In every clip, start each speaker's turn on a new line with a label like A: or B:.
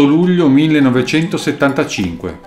A: 8 luglio 1975.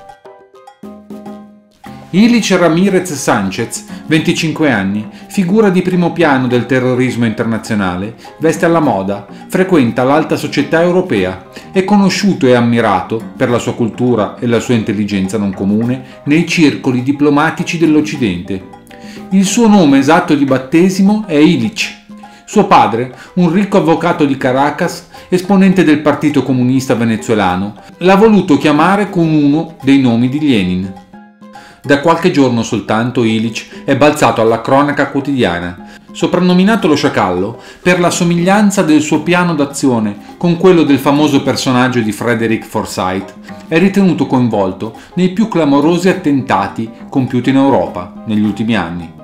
A: Ilic Ramirez Sanchez, 25 anni, figura di primo piano del terrorismo internazionale, veste alla moda, frequenta l'alta società europea, è conosciuto e ammirato, per la sua cultura e la sua intelligenza non comune, nei circoli diplomatici dell'Occidente. Il suo nome esatto di battesimo è Ilic. Suo padre, un ricco avvocato di Caracas, esponente del Partito Comunista venezuelano, l'ha voluto chiamare con uno dei nomi di Lenin. Da qualche giorno soltanto Ilic è balzato alla cronaca quotidiana, soprannominato lo sciacallo per la somiglianza del suo piano d'azione con quello del famoso personaggio di Frederick Forsyth, è ritenuto coinvolto nei più clamorosi attentati compiuti in Europa negli ultimi anni.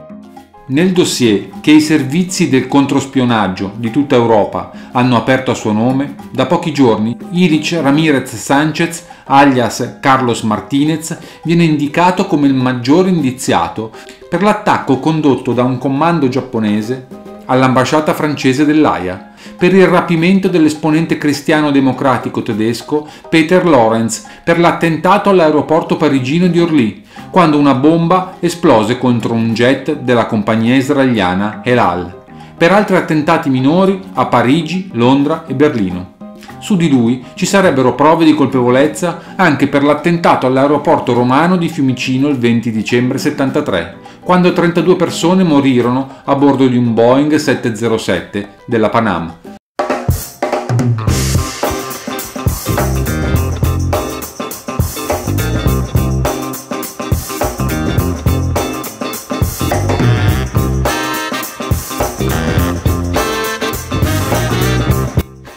A: Nel dossier che i servizi del controspionaggio di tutta Europa hanno aperto a suo nome, da pochi giorni Ilic Ramirez Sanchez alias Carlos Martinez, viene indicato come il maggiore indiziato per l'attacco condotto da un comando giapponese all'ambasciata francese dell'AIA per il rapimento dell'esponente cristiano-democratico tedesco Peter Lorenz per l'attentato all'aeroporto parigino di Orly, quando una bomba esplose contro un jet della compagnia israeliana El Al, per altri attentati minori a Parigi, Londra e Berlino. Su di lui ci sarebbero prove di colpevolezza anche per l'attentato all'aeroporto romano di Fiumicino il 20 dicembre 73, quando 32 persone morirono a bordo di un Boeing 707 della Panam.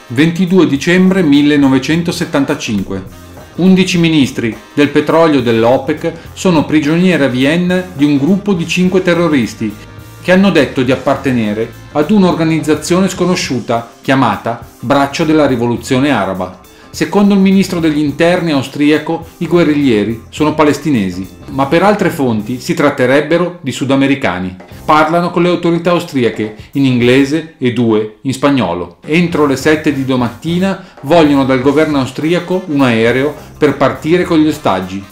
A: 22 dicembre 1975. 11 ministri del petrolio dell'OPEC sono prigionieri a Vienna di un gruppo di 5 terroristi che hanno detto di appartenere ad un'organizzazione sconosciuta chiamata Braccio della Rivoluzione Araba. Secondo il ministro degli interni austriaco, i guerriglieri sono palestinesi, ma per altre fonti si tratterebbero di sudamericani. Parlano con le autorità austriache in inglese e due in spagnolo. Entro le 7 di domattina vogliono dal governo austriaco un aereo per partire con gli ostaggi.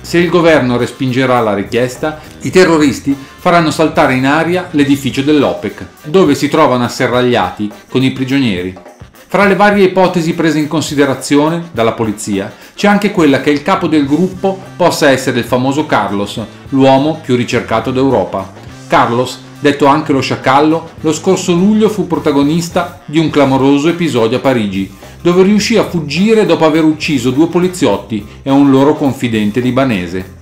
A: Se il governo respingerà la richiesta, i terroristi faranno saltare in aria l'edificio dell'OPEC, dove si trovano asserragliati con i prigionieri. Fra le varie ipotesi prese in considerazione dalla polizia c'è anche quella che il capo del gruppo possa essere il famoso Carlos, l'uomo più ricercato d'Europa. Carlos, detto anche lo sciacallo, lo scorso luglio fu protagonista di un clamoroso episodio a Parigi, dove riuscì a fuggire dopo aver ucciso due poliziotti e un loro confidente libanese.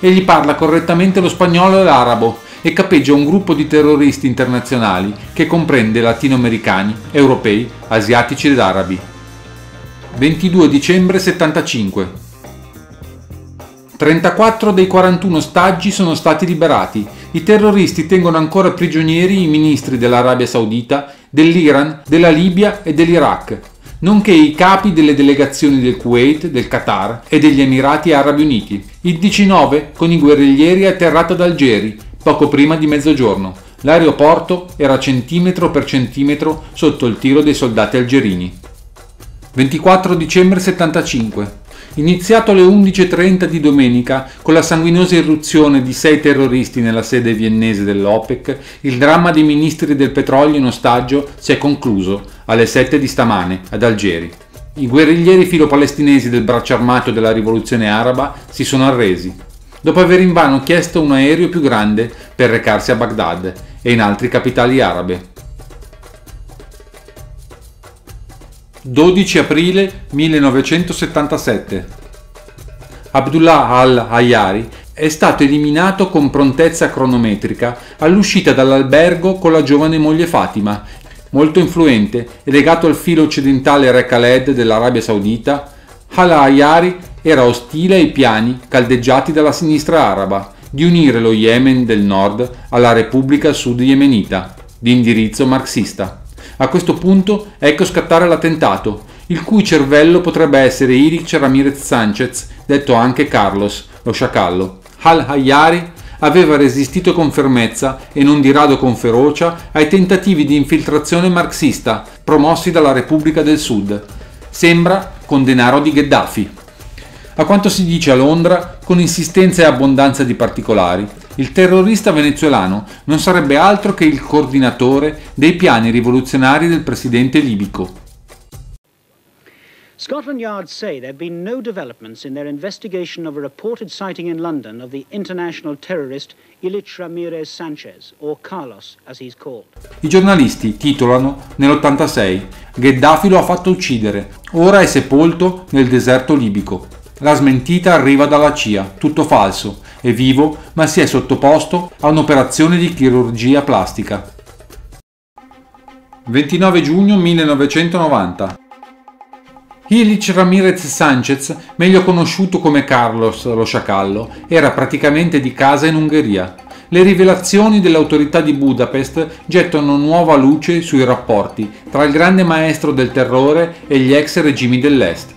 A: Egli parla correttamente lo spagnolo e l'arabo e capeggia un gruppo di terroristi internazionali che comprende latinoamericani, europei, asiatici ed arabi. 22 dicembre 75 34 dei 41 ostaggi sono stati liberati. I terroristi tengono ancora prigionieri i ministri dell'Arabia Saudita, dell'Iran, della Libia e dell'Iraq, nonché i capi delle delegazioni del Kuwait, del Qatar e degli Emirati Arabi Uniti. Il 19 con i guerriglieri è atterrato ad Algeri, poco prima di mezzogiorno. L'aeroporto era centimetro per centimetro sotto il tiro dei soldati algerini. 24 dicembre 75. Iniziato alle 11.30 di domenica con la sanguinosa irruzione di sei terroristi nella sede viennese dell'OPEC, il dramma dei ministri del petrolio in ostaggio si è concluso alle 7 di stamane ad Algeri. I guerriglieri filo-palestinesi del braccio armato della rivoluzione araba si sono arresi dopo aver invano chiesto un aereo più grande per recarsi a Baghdad e in altre capitali arabe. 12 aprile 1977 Abdullah al-Hayari è stato eliminato con prontezza cronometrica all'uscita dall'albergo con la giovane moglie Fatima, molto influente e legato al filo occidentale Re Khaled dell'Arabia Saudita. Al-Hayari era ostile ai piani caldeggiati dalla sinistra araba di unire lo Yemen del nord alla Repubblica Sud Yemenita, di indirizzo marxista. A questo punto ecco scattare l'attentato, il cui cervello potrebbe essere Iric Ramirez Sanchez, detto anche Carlos, lo sciacallo. Al-Hayari aveva resistito con fermezza e non di rado con ferocia ai tentativi di infiltrazione marxista promossi dalla Repubblica del Sud. Sembra con denaro di Gheddafi. A quanto si dice a Londra, con insistenza e abbondanza di particolari, il terrorista venezuelano non sarebbe altro che il coordinatore dei piani rivoluzionari del presidente libico.
B: Scotland Yard say there have been no developments in their investigation of a reported sighting in London of the international terrorist Ilich Ramirez Sanchez, or Carlos as he's called.
A: I giornalisti titolano nell'86 Gheddafi lo ha fatto uccidere, ora è sepolto nel deserto libico. La smentita arriva dalla CIA, tutto falso, è vivo ma si è sottoposto a un'operazione di chirurgia plastica. 29 giugno 1990 Ilich Ramirez Sanchez, meglio conosciuto come Carlos lo Sciacallo, era praticamente di casa in Ungheria. Le rivelazioni delle autorità di Budapest gettano nuova luce sui rapporti tra il grande maestro del terrore e gli ex regimi dell'Est.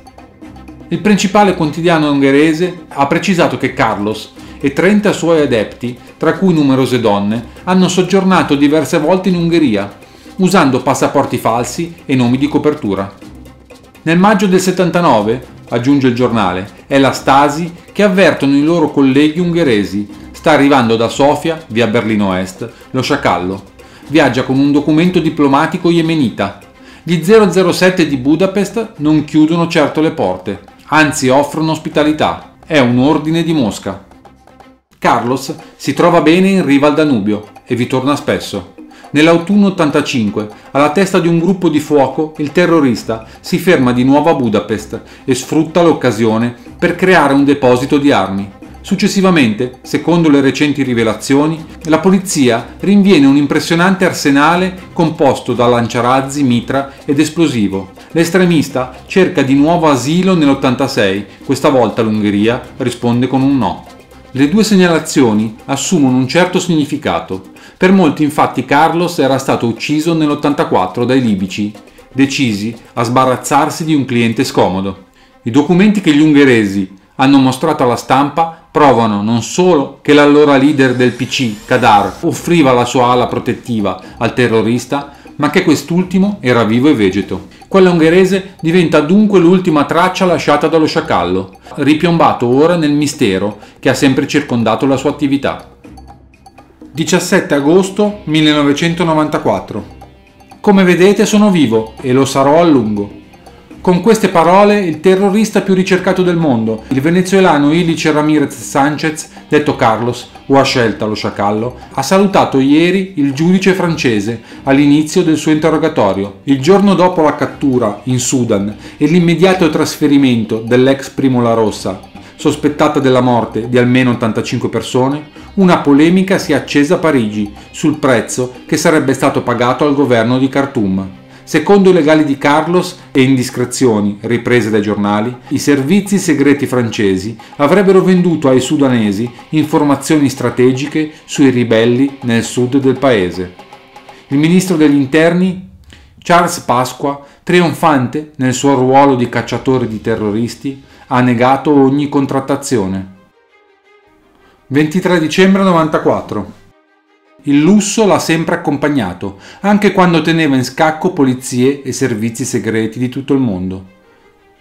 A: Il principale quotidiano ungherese ha precisato che Carlos e 30 suoi adepti, tra cui numerose donne, hanno soggiornato diverse volte in Ungheria, usando passaporti falsi e nomi di copertura. Nel maggio del 79, aggiunge il giornale, è la Stasi che avvertono i loro colleghi ungheresi. Sta arrivando da Sofia, via Berlino Est, lo sciacallo. Viaggia con un documento diplomatico yemenita. Gli 007 di Budapest non chiudono certo le porte anzi offrono ospitalità. È un ordine di Mosca. Carlos si trova bene in riva al Danubio e vi torna spesso. Nell'autunno 85, alla testa di un gruppo di fuoco, il terrorista si ferma di nuovo a Budapest e sfrutta l'occasione per creare un deposito di armi. Successivamente, secondo le recenti rivelazioni, la polizia rinviene un impressionante arsenale composto da lanciarazzi, mitra ed esplosivo. L'estremista cerca di nuovo asilo nell'86, questa volta l'Ungheria risponde con un no. Le due segnalazioni assumono un certo significato. Per molti infatti Carlos era stato ucciso nell'84 dai libici, decisi a sbarazzarsi di un cliente scomodo. I documenti che gli ungheresi hanno mostrato alla stampa provano non solo che l'allora leader del PC, Kadar, offriva la sua ala protettiva al terrorista, ma che quest'ultimo era vivo e vegeto. Quella ungherese diventa dunque l'ultima traccia lasciata dallo sciacallo, ripiombato ora nel mistero che ha sempre circondato la sua attività. 17 agosto 1994 Come vedete sono vivo e lo sarò a lungo. Con queste parole, il terrorista più ricercato del mondo, il venezuelano Ilice Ramirez Sanchez, detto Carlos, o a scelta lo sciacallo, ha salutato ieri il giudice francese all'inizio del suo interrogatorio. Il giorno dopo la cattura in Sudan e l'immediato trasferimento dell'ex Primo La Rossa, sospettata della morte di almeno 85 persone, una polemica si è accesa a Parigi sul prezzo che sarebbe stato pagato al governo di Khartoum. Secondo i legali di Carlos e indiscrezioni riprese dai giornali, i servizi segreti francesi avrebbero venduto ai sudanesi informazioni strategiche sui ribelli nel sud del paese. Il ministro degli interni, Charles Pasqua, trionfante nel suo ruolo di cacciatore di terroristi, ha negato ogni contrattazione. 23 dicembre 94 il lusso l'ha sempre accompagnato, anche quando teneva in scacco polizie e servizi segreti di tutto il mondo.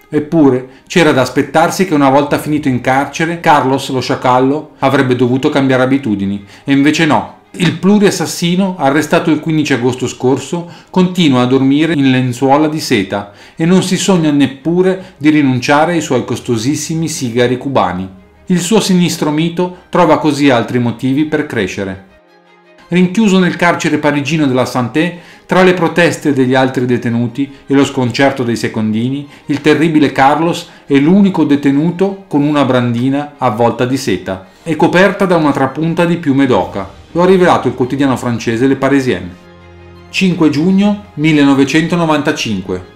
A: Eppure c'era da aspettarsi che una volta finito in carcere, Carlos lo sciacallo avrebbe dovuto cambiare abitudini, e invece no. Il pluriassassino, arrestato il 15 agosto scorso, continua a dormire in lenzuola di seta e non si sogna neppure di rinunciare ai suoi costosissimi sigari cubani. Il suo sinistro mito trova così altri motivi per crescere rinchiuso nel carcere parigino della Santé, tra le proteste degli altri detenuti e lo sconcerto dei secondini, il terribile Carlos è l'unico detenuto con una brandina avvolta di seta e coperta da una trapunta di piume d'oca. Lo ha rivelato il quotidiano francese Le Parisienne. 5 giugno 1995.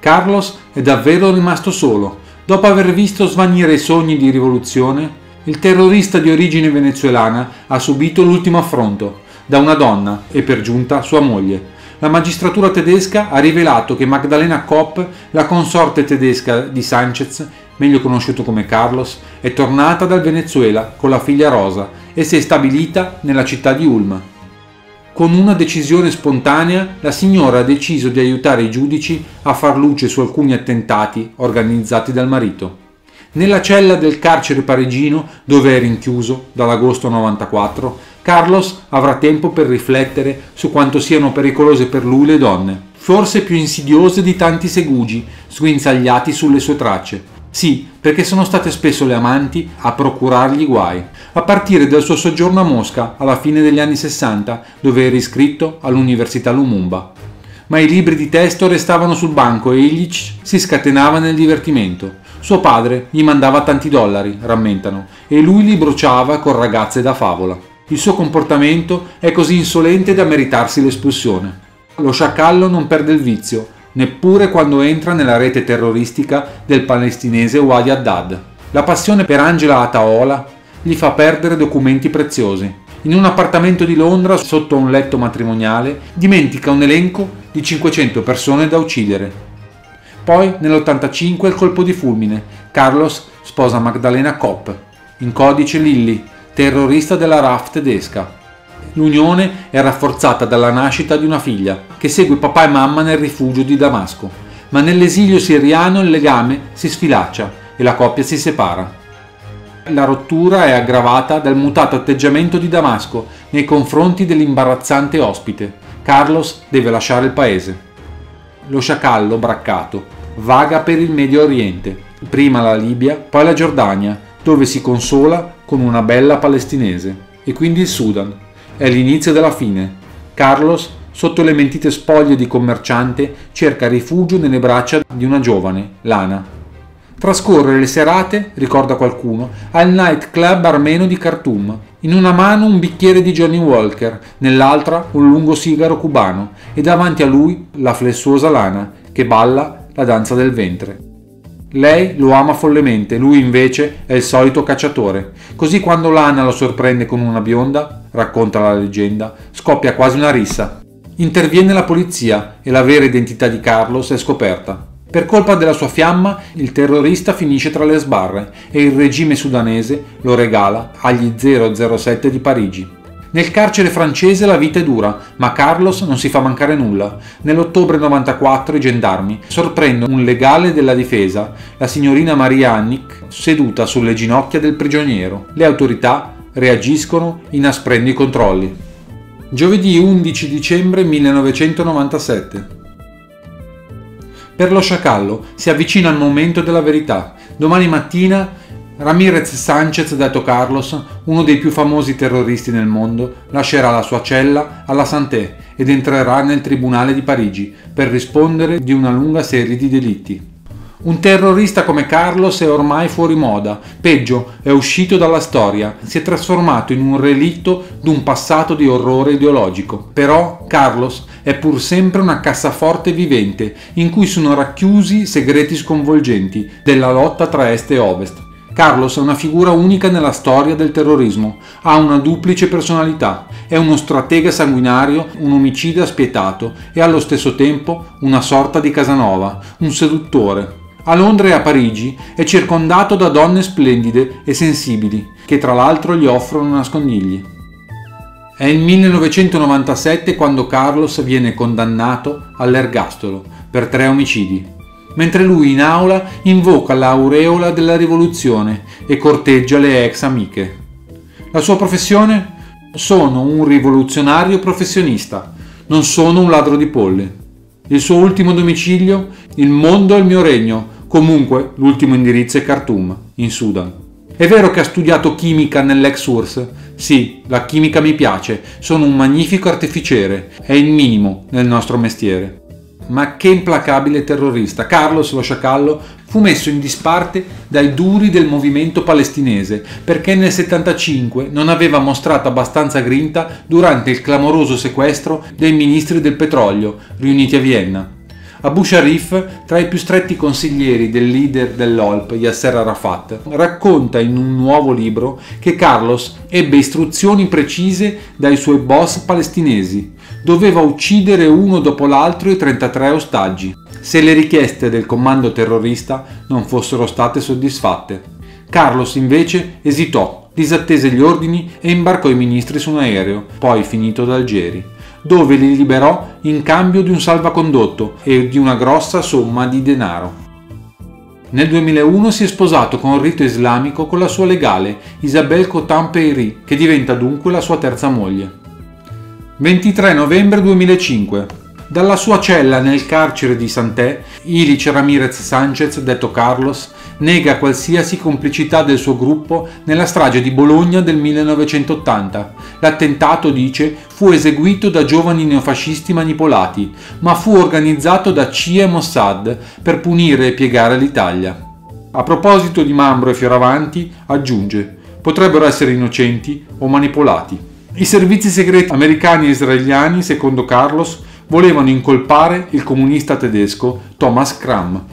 A: Carlos è davvero rimasto solo. Dopo aver visto svanire i sogni di rivoluzione, il terrorista di origine venezuelana ha subito l'ultimo affronto da una donna e per giunta sua moglie. La magistratura tedesca ha rivelato che Magdalena Kopp, la consorte tedesca di Sanchez, meglio conosciuto come Carlos, è tornata dal Venezuela con la figlia Rosa e si è stabilita nella città di Ulm. Con una decisione spontanea, la signora ha deciso di aiutare i giudici a far luce su alcuni attentati organizzati dal marito. Nella cella del carcere parigino, dove è rinchiuso dall'agosto 94, Carlos avrà tempo per riflettere su quanto siano pericolose per lui le donne, forse più insidiose di tanti segugi sguinzagliati sulle sue tracce. Sì, perché sono state spesso le amanti a procurargli guai, a partire dal suo soggiorno a Mosca alla fine degli anni 60, dove era iscritto all'Università Lumumba. Ma i libri di testo restavano sul banco e Illich si scatenava nel divertimento. Suo padre gli mandava tanti dollari, rammentano, e lui li bruciava con ragazze da favola. Il suo comportamento è così insolente da meritarsi l'espulsione. Lo sciacallo non perde il vizio, neppure quando entra nella rete terroristica del palestinese Wadi Haddad. La passione per Angela Ataola gli fa perdere documenti preziosi. In un appartamento di Londra, sotto un letto matrimoniale, dimentica un elenco di 500 persone da uccidere. Poi, nell'85, il colpo di fulmine. Carlos sposa Magdalena Kopp. In codice Lilly, terrorista della RAF tedesca. L'unione è rafforzata dalla nascita di una figlia, che segue papà e mamma nel rifugio di Damasco, ma nell'esilio siriano il legame si sfilaccia e la coppia si separa. La rottura è aggravata dal mutato atteggiamento di Damasco nei confronti dell'imbarazzante ospite. Carlos deve lasciare il paese. Lo sciacallo, braccato, vaga per il Medio Oriente, prima la Libia, poi la Giordania, dove si consola con una bella palestinese, e quindi il Sudan. È l'inizio della fine. Carlos, sotto le mentite spoglie di commerciante, cerca rifugio nelle braccia di una giovane, Lana. Trascorre le serate, ricorda qualcuno, al night club armeno di Khartoum. In una mano un bicchiere di Johnny Walker, nell'altra un lungo sigaro cubano e davanti a lui la flessuosa Lana che balla la danza del ventre. Lei lo ama follemente, lui invece è il solito cacciatore. Così quando Lana lo sorprende con una bionda, racconta la leggenda, scoppia quasi una rissa. Interviene la polizia e la vera identità di Carlos è scoperta. Per colpa della sua fiamma, il terrorista finisce tra le sbarre e il regime sudanese lo regala agli 007 di Parigi. Nel carcere francese la vita è dura, ma Carlos non si fa mancare nulla. Nell'ottobre 94 i gendarmi sorprendono un legale della difesa, la signorina Maria Annick, seduta sulle ginocchia del prigioniero. Le autorità reagiscono inasprendo i controlli. Giovedì 11 dicembre 1997. Per lo sciacallo si avvicina il momento della verità. Domani mattina Ramirez Sanchez, detto Carlos, uno dei più famosi terroristi nel mondo, lascerà la sua cella alla Santé ed entrerà nel Tribunale di Parigi per rispondere di una lunga serie di delitti. Un terrorista come Carlos è ormai fuori moda, peggio, è uscito dalla storia, si è trasformato in un relitto d'un passato di orrore ideologico. Però Carlos è pur sempre una cassaforte vivente in cui sono racchiusi segreti sconvolgenti della lotta tra est e ovest Carlos è una figura unica nella storia del terrorismo, ha una duplice personalità, è uno stratega sanguinario, un omicida spietato e allo stesso tempo una sorta di Casanova, un seduttore. A Londra e a Parigi è circondato da donne splendide e sensibili, che tra l'altro gli offrono nascondigli. È il 1997 quando Carlos viene condannato all'ergastolo per tre omicidi mentre lui in aula invoca l'aureola della rivoluzione e corteggia le ex amiche. La sua professione? Sono un rivoluzionario professionista, non sono un ladro di polle. Il suo ultimo domicilio? Il mondo è il mio regno, comunque l'ultimo indirizzo è Khartoum, in Sudan. È vero che ha studiato chimica nell'ex URSS? Sì, la chimica mi piace, sono un magnifico artificiere, è il minimo nel nostro mestiere ma che implacabile terrorista. Carlos lo sciacallo fu messo in disparte dai duri del movimento palestinese perché nel 75 non aveva mostrato abbastanza grinta durante il clamoroso sequestro dei ministri del petrolio riuniti a Vienna. Abu Sharif, tra i più stretti consiglieri del leader dell'OLP, Yasser Arafat, racconta in un nuovo libro che Carlos ebbe istruzioni precise dai suoi boss palestinesi. Doveva uccidere uno dopo l'altro i 33 ostaggi, se le richieste del comando terrorista non fossero state soddisfatte. Carlos invece esitò, disattese gli ordini e imbarcò i ministri su un aereo, poi finito ad Algeri. dove li liberò in cambio di un salvacondotto e di una grossa somma di denaro. Nel 2001 si è sposato con il rito islamico con la sua legale Isabel Cotin Peyri, che diventa dunque la sua terza moglie. 23 novembre 2005 dalla sua cella nel carcere di Sant'È, Ilic Ramirez Sanchez, detto Carlos, nega qualsiasi complicità del suo gruppo nella strage di Bologna del 1980. L'attentato, dice, fu eseguito da giovani neofascisti manipolati, ma fu organizzato da CIA e Mossad per punire e piegare l'Italia. A proposito di Mambro e Fioravanti, aggiunge, potrebbero essere innocenti o manipolati. I servizi segreti americani e israeliani, secondo Carlos, volevano incolpare il comunista tedesco Thomas Kram.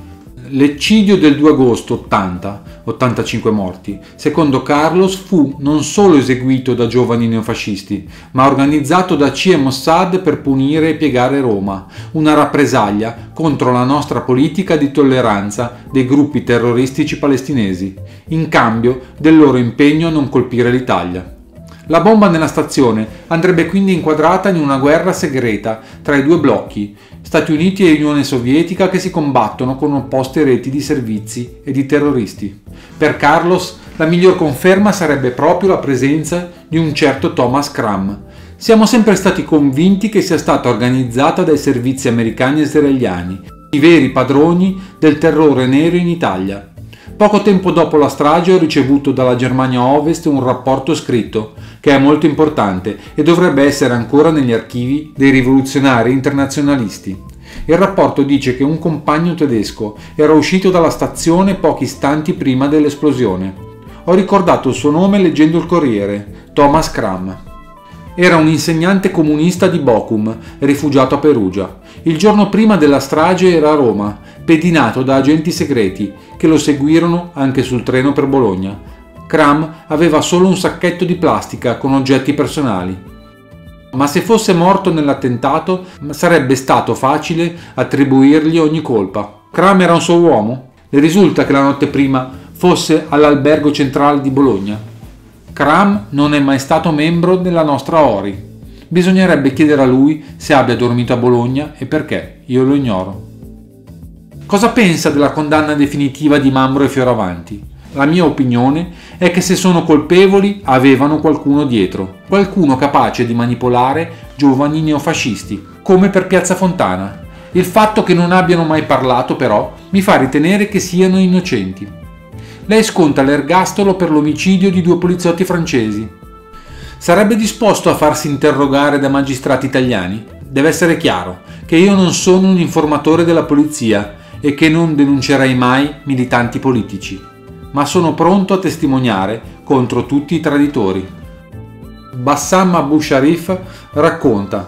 A: L'eccidio del 2 agosto 80, 85 morti, secondo Carlos fu non solo eseguito da giovani neofascisti, ma organizzato da CIA e Mossad per punire e piegare Roma, una rappresaglia contro la nostra politica di tolleranza dei gruppi terroristici palestinesi, in cambio del loro impegno a non colpire l'Italia. La bomba nella stazione andrebbe quindi inquadrata in una guerra segreta tra i due blocchi, Stati Uniti e Unione Sovietica che si combattono con opposte reti di servizi e di terroristi. Per Carlos la miglior conferma sarebbe proprio la presenza di un certo Thomas Kram. Siamo sempre stati convinti che sia stata organizzata dai servizi americani e israeliani, i veri padroni del terrore nero in Italia. Poco tempo dopo la strage ho ricevuto dalla Germania Ovest un rapporto scritto che è molto importante e dovrebbe essere ancora negli archivi dei rivoluzionari internazionalisti. Il rapporto dice che un compagno tedesco era uscito dalla stazione pochi istanti prima dell'esplosione. Ho ricordato il suo nome leggendo il Corriere, Thomas Kram. Era un insegnante comunista di Bochum, rifugiato a Perugia. Il giorno prima della strage era a Roma, pedinato da agenti segreti che lo seguirono anche sul treno per Bologna. Cram aveva solo un sacchetto di plastica con oggetti personali. Ma se fosse morto nell'attentato sarebbe stato facile attribuirgli ogni colpa. Cram era un suo uomo? Le risulta che la notte prima fosse all'albergo centrale di Bologna. Cram non è mai stato membro della nostra Ori. Bisognerebbe chiedere a lui se abbia dormito a Bologna e perché, io lo ignoro. Cosa pensa della condanna definitiva di Mambro e Fioravanti? La mia opinione è che se sono colpevoli avevano qualcuno dietro, qualcuno capace di manipolare giovani neofascisti, come per Piazza Fontana. Il fatto che non abbiano mai parlato però mi fa ritenere che siano innocenti. Lei sconta l'ergastolo per l'omicidio di due poliziotti francesi. Sarebbe disposto a farsi interrogare da magistrati italiani? Deve essere chiaro che io non sono un informatore della polizia e che non denuncerei mai militanti politici ma sono pronto a testimoniare contro tutti i traditori. Bassam Abu Sharif racconta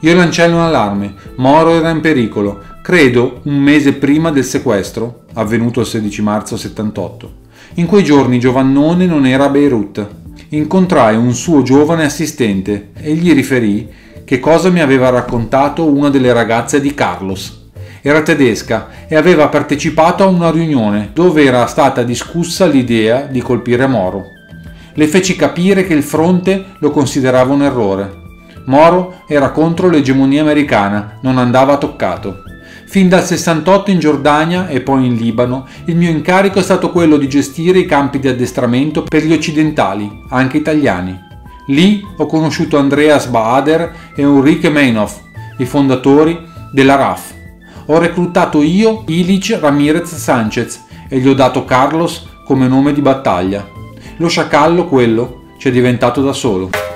A: Io lanciai un allarme, Moro era in pericolo, credo un mese prima del sequestro, avvenuto il 16 marzo 78. In quei giorni Giovannone non era a Beirut. Incontrai un suo giovane assistente e gli riferì che cosa mi aveva raccontato una delle ragazze di Carlos, era tedesca e aveva partecipato a una riunione dove era stata discussa l'idea di colpire Moro. Le feci capire che il fronte lo considerava un errore. Moro era contro l'egemonia americana, non andava toccato. Fin dal 68 in Giordania e poi in Libano, il mio incarico è stato quello di gestire i campi di addestramento per gli occidentali, anche italiani. Lì ho conosciuto Andreas Baader e Ulrike Meinhof, i fondatori della RAF, ho reclutato io Ilic Ramirez Sanchez e gli ho dato Carlos come nome di battaglia. Lo sciacallo quello ci è diventato da solo.